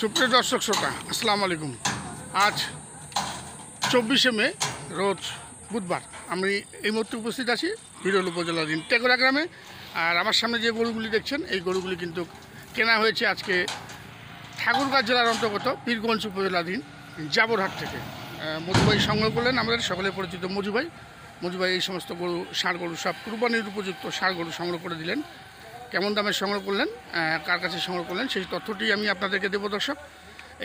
সুপ্রিয় দর্শক শ্রোতা, আসসালামু আলাইকুম। আজ চব্বিশে মে, রোজ বুধবার। আমি এই মুহূর্তে উপস্থিত আছি হিরোল উপজেলাধীন টেকরা গ্রামে। আর আমার সামনে যে গরুগুলি দেখছেন, এই গরুগুলি কিন্তু কেনা হয়েছে আজকে ঠাকুরগাঁ জেলার অন্তর্গত পীরগঞ্জ উপজেলাধীন জাবরহাট থেকে। মধুভাই সংগ্রহ করলেন আমাদের সকলে পরিচিত মজুভাই মজুভাই এই সমস্ত গরু ষাঁড় গরু সব কুরবানির উপযুক্ত ষাঁড় গরু সংগ্রহ করে দিলেন। কেমন দামে সংগ্রহ করলেন কার কাছে সংগ্রহ করলেন, সেই তথ্যটি আমি আপনাদেরকে দেবো দর্শক।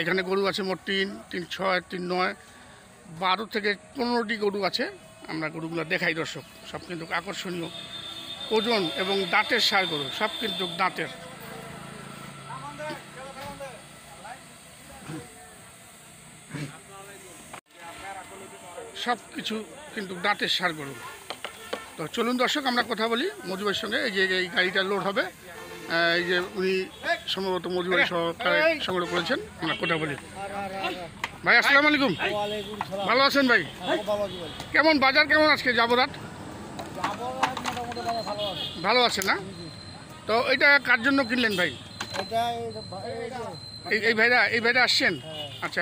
এখানে গরু আছে মোট তিন তিন ছয়, তিন নয়, বারো থেকে পনেরোটি গরু আছে। আমরা গরুগুলো দেখাই দর্শক, সব কিন্তু আকর্ষণীয়। ওজন এবং দাঁতের সার গরু, সব কিন্তু দাঁতের। সব কিছু কিন্তু দাঁতের সার গরু। তো চলুন দর্শক আমরা কথা বলি মজুবের সঙ্গে। এই যে এই গাড়িটা লোড হবে এই যে উনি সম্ভবত মজুবের সহকারে সংগ্রহ করেছেন আমরা কথা বলি। ভাই আসসালাম আলাইকুম। ভালো আছেন ভাই? কেমন বাজার কেমন আজকে? যাব মোটামুটি ভালো আছে না? তো এটা কার জন্য কিনলেন ভাই? এই ভাইরা এই ভাইরা আসছেন? আচ্ছা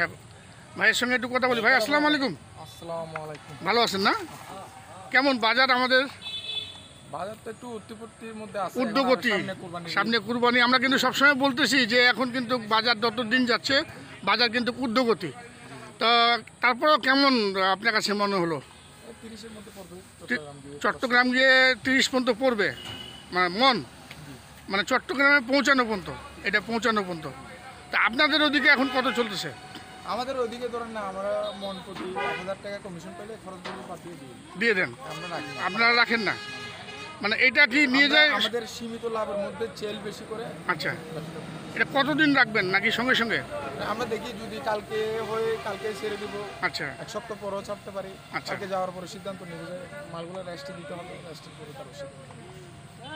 ভাইয়ের সঙ্গে একটু কথা বলি। ভাই আসসালামু আসসালামু আলাইকুম। ভালো আছেন না? কেমন বাজার আমাদের? বাজার তো একটু উত্তিপত্তির মধ্যে আছে। উদ্যোগতি সামনে কোরবানি। আমরা কিন্তু সবসময় বলতেছি যে এখন কিন্তু বাজার যত দিন যাচ্ছে বাজার কিন্তু উদ্যোগতি। তো তারপরেও কেমন আপনার কাছে মনে হলো? চট্টগ্রাম গিয়ে। তিরিশ পর্যন্ত পড়বে। মানে মন? মানে চট্টগ্রামে পৌঁছানো পর্যন্ত এটা পৌঁছানো পর্যন্ত। তা আপনাদের ওদিকে এখন কত চলতেছে? আমাদের ওইদিকে ধরেন না আমরা মন প্রতি এক হাজার টাকা কমিশন পেলে খরচ করে পাঠিয়ে দিই। দিয়ে দেন? আমরা রাখি না। আপনারা রাখেন না? মানে এটা কি নিয়ে আমরা যায়? আমাদের সীমিত লাভের মধ্যে চেল বেশি করে আচ্ছা। ব্যবসা করি। এটা কতদিন রাখবেন নাকি সঙ্গে সঙ্গে? আমরা দেখি যদি কালকে হয়ে কালকে ছেড়ে দিব। আচ্ছা। এক সপ্তাহ পরেও ছাড়তে পারি। আচ্ছা। কালকে যাওয়ার পরে সিদ্ধান্ত নেব যে মালগুলো রেস্টে দিতে হবে রেস্টের পরে তার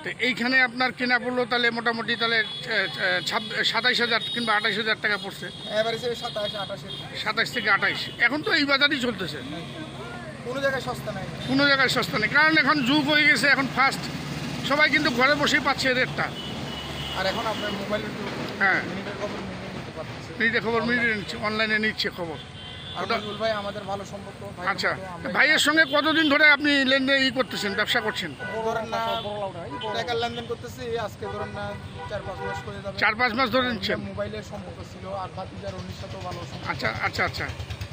তো এইখানে আপনার কেনা পড়ল তাহলে মোটামুটি তাহলে সাতাইশ হাজার কিংবা আঠাইশ হাজার টাকা পড়ছে। সাতাইশ থেকে আঠাইশ। এখন তো এই বাজারই চলতেছে। কোনো জায়গায় সস্তা নাই। কোনো জায়গায় সস্তা নেই। কারণ এখন যুগ হয়ে গেছে এখন ফার্স্ট সবাই কিন্তু ঘরে বসেই পাচ্ছে রেটটা আর এখন আপনার মোবাইলের যুগ হ্যাঁ। মিনিটের খবর মিনিটে নিচ্ছে অনলাইনে নিচ্ছে খবর। ভাই আমাদের ভালো সম্পর্ক আচ্ছা ভাইয়ের সঙ্গে কতদিন ধরে আপনি লেনদেন ই করতেছেন ব্যবসা করছেন? টাকার লেনদেন করতেছি আজকে ধরেন না চার পাঁচ মাস করে যাবে। চার পাঁচ মাস ধরে নিচ্ছেন? মোবাইলের সম্পর্ক ছিল আর ভাতিজার উনিশ সাথেও ভালো আচ্ছা আচ্ছা আচ্ছা।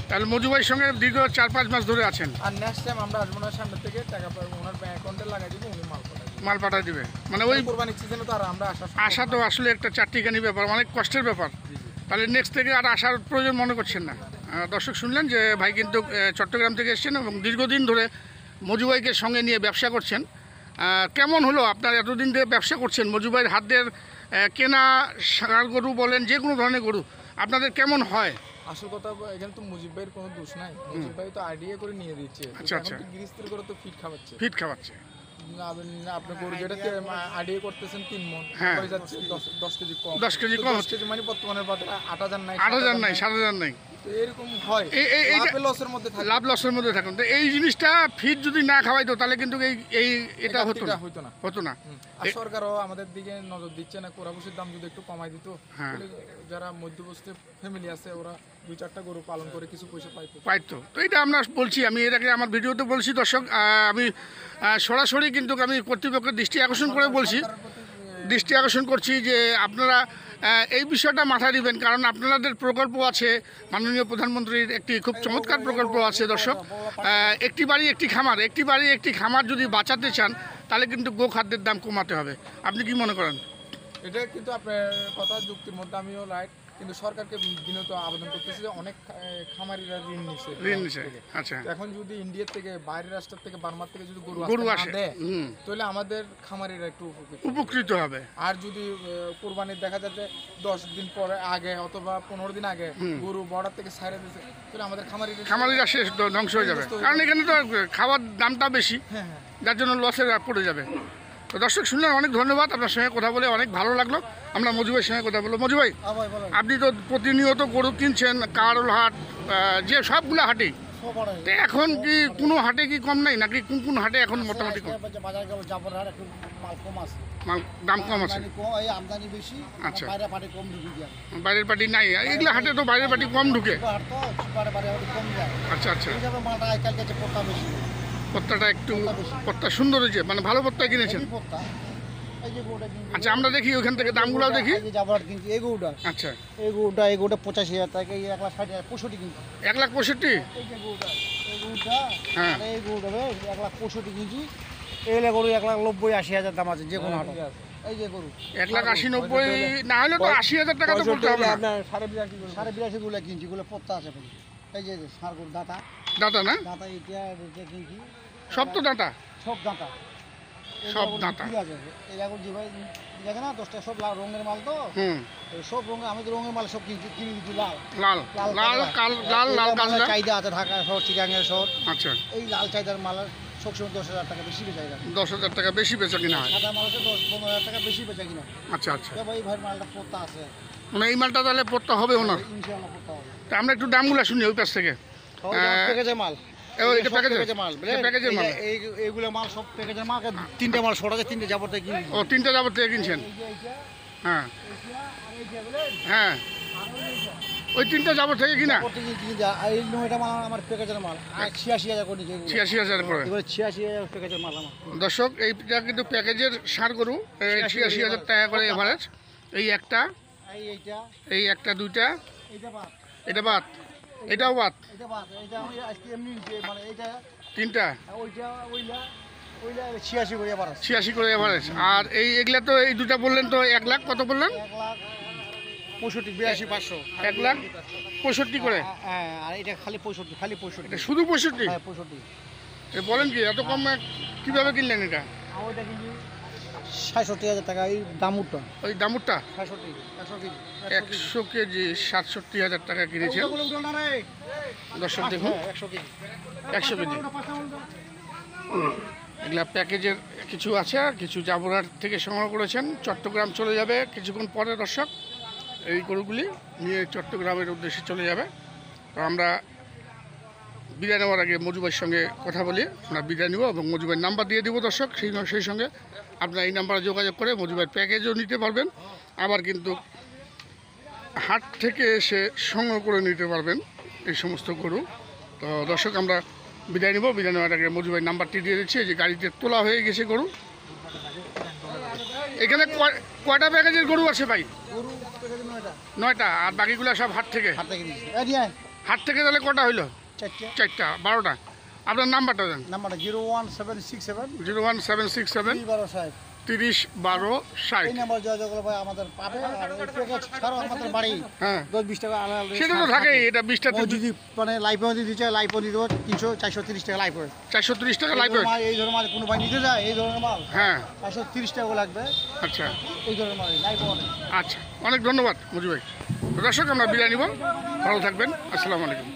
তাহলে মজু ভাইয়ের সঙ্গে দীর্ঘ চার পাঁচ মাস ধরে আছেন? আর নেক্সট টাইম আমরা আসব না সামনে থেকে টাকা পাবো ওনার ব্যাংক অ্যাকাউন্টে লাগাই দিব উনি মাল মাল পাঠায় দিবে। মানে ওই কোরবানির সিজনে তো আর আমরা আসা আশা তো আসলে একটা চারটিখানি ব্যাপার অনেক কষ্টের ব্যাপার। তাহলে নেক্সট থেকে আর আসার প্রয়োজন মনে করছেন না? দর্শক শুনলেন যে ভাই কিন্তু চট্টগ্রাম থেকে এসেছেন এবং দীর্ঘদিন ধরে মজুবাইকে সঙ্গে নিয়ে ব্যবসা করছেন। কেমন হলো আপনার এতদিন ধরে ব্যবসা করছেন? মজু ভাইয়ের হাতের কেনা ষাঁড় গরু বলেন যে কোনো ধরনের গরু আপনাদের কেমন হয়? আসল কথা এখানে তো মুজিব ভাইয়ের কোনো দোষ নাই। মুজিব ভাই তো আইডিয়া করে নিয়ে দিচ্ছে। আচ্ছা, আচ্ছা। করে তো ফিট খাওয়াচ্ছে। ফিট খাওয়াচ্ছে। আপনি- গরু যেটাতে আইডিয়া করতেছেন তিন মন হ্যাঁ। হয়ে যাচ্ছে দশ- কেজি কম। দশ কেজি কম দশ কেজি মানে বর্তমানের বাজারে আট হাজার নাই আট হাজার নাই। সাত হাজার নাই। এরকম হয়। লসের মধ্যে থাকে। লাভ লসের মধ্যে থাকুন। তো এই জিনিসটা ফিট যদি না খাওয়াইতো তাহলে কিন্তু এই এই এটা হতো না। হতো না। হতো না। আর সরকারও আমাদের দিকে নজর দিচ্ছে না কোরাবুসির দাম যদি একটু কমাই দিত হ্যাঁ। যারা মধ্যবস্ত ফ্যামিলি আছে ওরা দুই চারটা গরু পালন করে কিছু পয়সা পাইতো। পাইতো। তো এটা আমরা বলছি আমি এর আগে আমার ভিডিওতে বলছি দর্শক আমি সরাসরি কিন্তু আমি কর্তৃপক্ষের দৃষ্টি আকর্ষণ করে বলছি দৃষ্টি আকর্ষণ করছি যে আপনারা এই বিষয়টা মাথায় দিবেন, কারণ আপনাদের প্রকল্প আছে, মাননীয় প্রধানমন্ত্রীর একটি খুব চমৎকার প্রকল্প আছে দর্শক। একটি বাড়ি, একটি খামার। একটি বাড়ি, একটি খামার যদি বাঁচাতে চান, তাহলে কিন্তু গো খাদ্যের দাম কমাতে হবে। আপনি কি মনে করেন? এটা কিন্তু আপনার কথা, যুক্তির মধ্যে আমিও রাইট কিন্তু সরকারকে বিনত আবেদন করতেছি যে অনেক খামারিরা ঋণ নিছে ঋণ নিছে। আচ্ছা। এখন যদি ইন্ডিয়ার থেকে বাইরের রাষ্ট্র থেকে বার্মার থেকে যদি গরু গরু আসে তাহলে আমাদের খামারিরা একটু উপকৃত হবে। আর যদি কোরবানির দেখা যাচ্ছে দশ দিন পরে আগে অথবা পনেরো দিন আগে গরু বর্ডার থেকে ছাড়ে দিচ্ছে তাহলে আমাদের খামারিরা খামারিরা শেষ ধ্বংস হয়ে যাবে। কারণ এখানে তো খাওয়ার দামটা বেশি হ্যাঁ হ্যাঁ। যার জন্য লসে পড়ে যাবে। তো দর্শক শুনলেন অনেক ধন্যবাদ। আপনার সঙ্গে কথা বলে অনেক ভালো লাগল। আমরা মজু ভাইয়ের সঙ্গে কথা বলব। মজু ভাই হ্যাঁ আপনি তো প্রতিনিয়ত গরু কিনছেন কারল হাট যে সবগুলো হাটেই এখন কি কোনো হাটে কি কম নাই নাকি কোন কোন হাটে এখন মোটামুটি কম? দাম কম আছে? আচ্ছা। পাটি বাইরের পার্টি নাই এগুলো হাটে তো বাইরের পার্টি কম ঢুকে। আচ্ছা আচ্ছা। এই পত্তাটা একটু পত্তা সুন্দর হয়েছে মানে ভালো পত্তা কিনেছেন? এই এই আচ্ছা আমরা দেখি ওখান থেকে দামগুলো দেখি। জাবরাট কিনছি এই গরুটা। আচ্ছা। এই গরুটা এই গরুটা পঁচাশি হাজার টাকা এই এক লাখ ষাট হাজার পঁয়ষট্টি কিনছি। এক লাখ পঁয়ষট্টি? এই এই হ্যাঁ। এই গরুটা এক লাখ পঁয়ষট্টি কিনছি। এইগুলো গরু এক লাখ নব্বই আশি হাজার দাম আছে যে কোনো হাটে। এই যে গরু। এক লাখ আশি নব্বই না হলে তো আশি হাজার টাকা তো বলতে হবে না। সাড়ে বিরাশি সাড়ে বিরাশি গুলো কিনছি গুলো পত্তা আছে এই যে সার গরু দাঁতা। দাঁতা না? দাঁতা এটা এটা কিনছি সব তো দাঁতা সব দাঁতা সব দাঁতা। ঠিক আছে। এই এখন ঠিক না? দশটা সব লাল রঙের মাল তো? হুম। এই সব রঙের আমি তো রঙের মাল সব কিনছি কিনে দিচ্ছি লাল। লাল। লাল লাল লাল কাজটা চাহিদা আছে ঢাকা শহর চিটাঙ্গের শহর। আচ্ছা। এই লাল চাহিদার মাল সবসময় দশ হাজার টাকা বেশি বেচা দশ হাজার টাকা বেশি বেচা কিনা হয়? সাদা মাল আছে দশ পনেরো হাজার টাকা বেশি বেচা কিনা আচ্ছা আচ্ছা। তো ভাই মালটা আছে। মানে এই মালটা তাহলে পড়তে হবে ওনার ইনশাআল্লাহ পত্তা হবে। তা আমরা একটু দামগুলো শুনি ওই পাশ থেকে। মাল। এইগুলো মাল সব প্যাকেজের মাল তিনটে মাল তিনটে দিই। ও তিনটা যাবত থেকে কিনছেন হ্যাঁ? হ্যাঁ। ওই তিনটা থেকে কিনা? এই নয়টা মাল আমার প্যাকেজের মাল। আর ছিয়াশি হাজার করে ছিয়াশি হাজার করে। ছিয়াশি হাজার প্যাকেজের মাল আমার। দর্শক এইটা কিন্তু প্যাকেজের সার গরু। ছিয়াশি হাজার টাকা করে এভারেজ এই একটা এই এইটা। এই একটা দুইটা। এটা বাদ এটাও বাদ এইটা বাদ এইটা আমি আজকে এমনি মানে তিনটা? ওইটা ওইলা ছিয়াশি করে এভারেজ আর এই এগুলা তো এই দুটা বললেন তো এক লাখ কত বললেন? পঁয়ষট্টি বিরাশি পাঁচশো। এক লাখ পঁয়ষট্টি করে? হ্যাঁ আর এটা খালি পঁয়ষট্টি খালি পঁয়ষট্টি। এটা শুধু পঁয়ষট্টি? হ্যাঁ পঁয়ষট্টি। বলেন কি এত কম কীভাবে কিনলেন এটা? ওইটা কিন্তু সাতষট্টি হাজার টাকা এই দামুরটা ওই দামুরটা সাতষট্টি একশো কেজি একশো কেজি সাতষট্টি হাজার টাকা রে। দর্শক দেখুন। হ্যাঁ, একশো কেজি। একশো কেজি। এগুলা প্যাকেজের কিছু আছে আর কিছু জাবরার থেকে সংগ্রহ করেছেন। চট্টগ্রাম চলে যাবে কিছুক্ষণ পরে দর্শক। এই গরুগুলি নিয়ে চট্টগ্রামের উদ্দেশ্যে চলে যাবে। তো আমরা বিদায় নেওয়ার আগে মজুবের সঙ্গে কথা বলি। আমরা বিদায় নেব এবং মজুবের নাম্বার দিয়ে দিব দর্শক সেই সেই সঙ্গে আপনারা এই নাম্বারে যোগাযোগ করে মজুবের প্যাকেজও নিতে পারবেন। আবার কিন্তু হাট থেকে এসে সংগ্রহ করে নিতে পারবেন এই সমস্ত গরু। তো দর্শক আমরা বিদায় নেব। বিদায় নেওয়ার আগে মজুবের নাম্বারটি দিয়ে দিচ্ছি। যে গাড়িতে তোলা হয়ে গেছে গরু। এখানে কয়টা প্যাকেজের গরু আছে ভাই? নয়টা। আর বাকিগুলো সব হাট থেকে। হাট থেকে তাহলে কটা হইল? চারটে। বারোটা। আপনার নাম্বারটা দেন। নাম্বারটা zero one seven six seven. Zero one seven six seven. বারো সাহেব তিরিশ বারো ষাট। এই নাম্বার যোগাযোগ করলে ভাই আমাদের পাবে আর ছাড়াও আমাদের বাড়ি। হ্যাঁ। দশ বিশ টাকা সেটা তো থাকেই থাকে। এটা বিশটা ও যদি মানে লাইফেও দিতে চায় লাইফও দিতে পারে তিনশো চারশো তিরিশ টাকা লাইফ হয় চারশো তিরিশ টাকা লাইফ এই ধরনের মাল কোনো ভাই নিতে যায় এই ধরনের মাল। হ্যাঁ। চারশো তিরিশ টাকা লাগবে। আচ্ছা। এই ধরনের মাল লাইফ আচ্ছা। অনেক ধন্যবাদ মজু ভাই। দর্শক আমরা বিদায় নিব। ভালো থাকবেন। আসসালামু আলাইকুম।